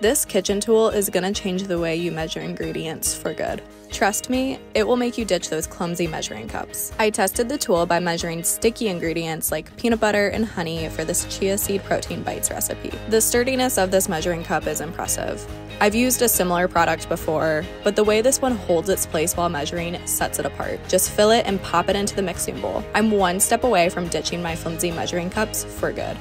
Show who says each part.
Speaker 1: This kitchen tool is gonna change the way you measure ingredients for good. Trust me, it will make you ditch those clumsy measuring cups. I tested the tool by measuring sticky ingredients like peanut butter and honey for this chia seed protein bites recipe. The sturdiness of this measuring cup is impressive. I've used a similar product before, but the way this one holds its place while measuring sets it apart. Just fill it and pop it into the mixing bowl. I'm one step away from ditching my flimsy measuring cups for good.